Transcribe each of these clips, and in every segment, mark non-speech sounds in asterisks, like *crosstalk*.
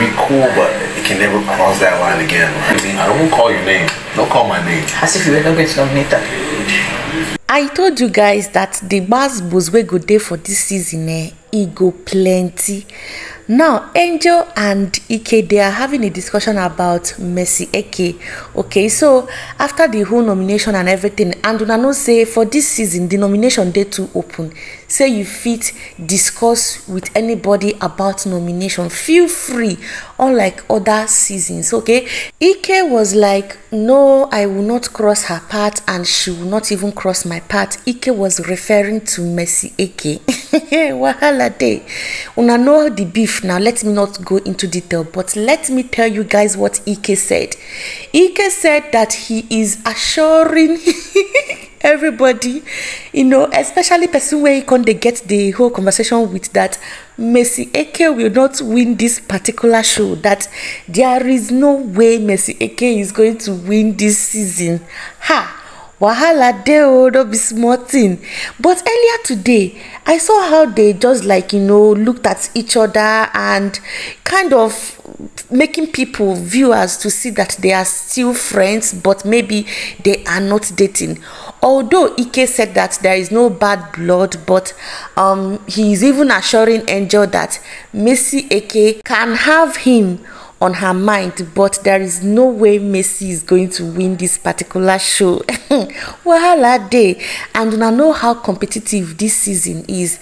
be cool, but it can never cross that line again. I mean, I don't call your name. Don't call my name. As if you were not going to nominate her. i told you guys that the gbas wey go dey for this season eh e go plenty. Now angel and ike they are having a discussion about mercy eke okay? So after the whole nomination and everything and una know say for this season the nomination dey too open. Say you fit discuss with anybody about nomination feel free unlike other seasons okay? Ike was like no i will not cross her path and she will not even cross my path. Ike was referring to mercy eke *laughs* *laughs* wahala dey. Una know the beef now. Let me not go into detail but let me tell you guys what ike said. Ike said that he is assuring *laughs* everybody you know especially person wey come dey get the whole conversation with that mercy eke will not win this particular show that there is no way mercy eke is going to win this season. Ha wahala dey o no be small thing. But earlier today i saw how they just like you know looked at each other and kind of making people viewers to see that they are still friends but maybe they are not dating. Although ike said that there is no bad blood but um he is even assuring angel that messi eke can have him on her mind but there is no way mercy is going to win this particular show. *laughs* Wahala dey. And una know how competitive this season is.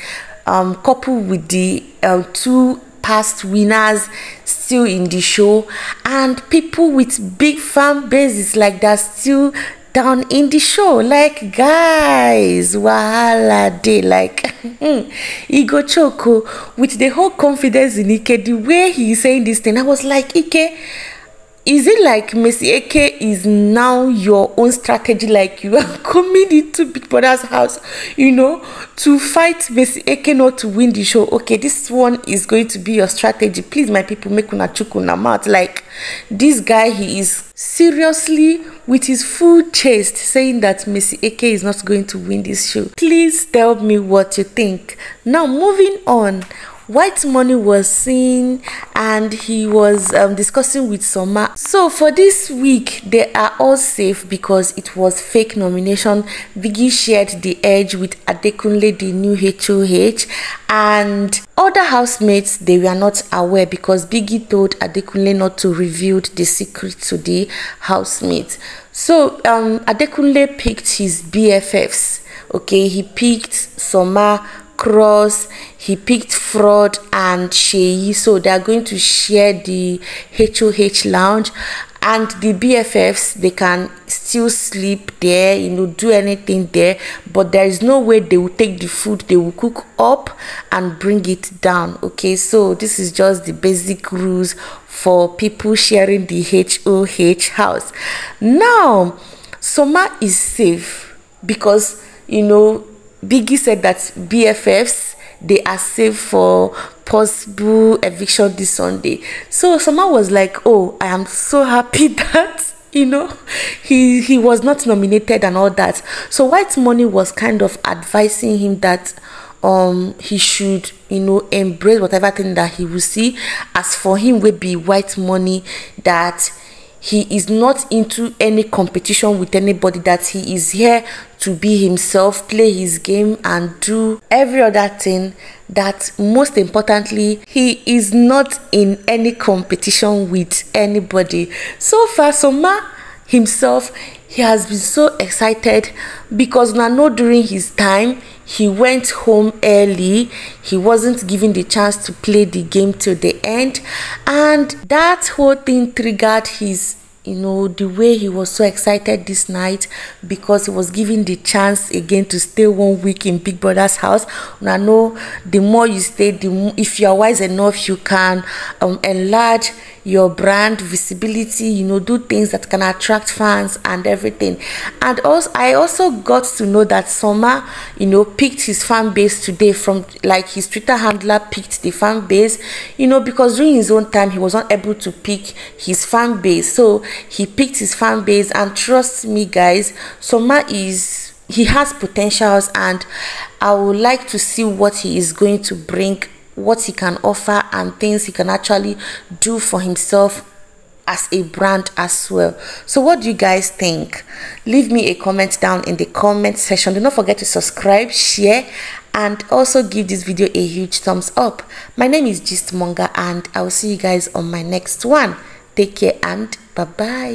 Um coupled with the uh, two past winners still in the show and people with big fan bases like that still down in the show. Like guys wahala dey. Like Mm. e go choke o oh, with the whole confidence in ike the way he is saying this thing. I was like ike is it like Mercy Eke is now your own strategy? Like you are coming into Big Brother's house you know to fight Mercy Eke not to win the show? Okay this one is going to be your strategy. Please my people make una chook una mouth. Like this guy he is seriously with his full chest saying that Mercy Eke is not going to win this show. Please tell me what you think. Now moving on White Money was seen and he was um, discussing with Soma. So for this week, they are all safe because it was fake nomination. Biggie shared the edge with Adekunle, the new HOH, and other housemates they were not aware because Biggie told Adekunle not to reveal the secret to the housemates. So um, Adekunle picked his BFFs. Okay, he picked Soma, Cross, he picked Frodd and Sheyi. So they are going to share the HOH lounge and the BFFs they can still sleep there, you know, do anything there, but there is no way they will take the food they will cook up and bring it down. Okay, so this is just the basic rules for people sharing the HOH house. Now, Soma is safe because you know Biggie said that BFFs they are safe for possible eviction this Sunday. So someone was like, "Oh, I am so happy *laughs* that you know he he was not nominated and all that." So White Money was kind of advising him that um he should you know embrace whatever thing that he will see. As for him, will be White Money that he is not into any competition with anybody that he is here to be himself play his game and do every other thing that most importantly he is not in any competition with anybody. So far soma himself he has been so excited because na know during his time he went home early. He wasn't given the chance to play the game till the end. And that whole thing triggered his you know the way he was so excited this night because he was given the chance again to stay one week in big brother's house. And i know the more you stay the if you are wise enough you can um, enlarge your brand visibility you know do things that can attract fans and everything. And also i also got to know that Soma you know picked his fan base today from like his twitter handler picked the fan base you know because during his own time he was not able to pick his fan base. So he picked his fan base and trust me guys Soma is he has potentials and i would like to see what he is going to bring what he can offer and things he can actually do for himself as a brand as well. So what do you guys think? Leave me a comment down in the comment section. Do not forget to subscribe share and also give this video a huge thumbs up. My name is gistmonger and i will see you guys on my next one. Take care and bye bye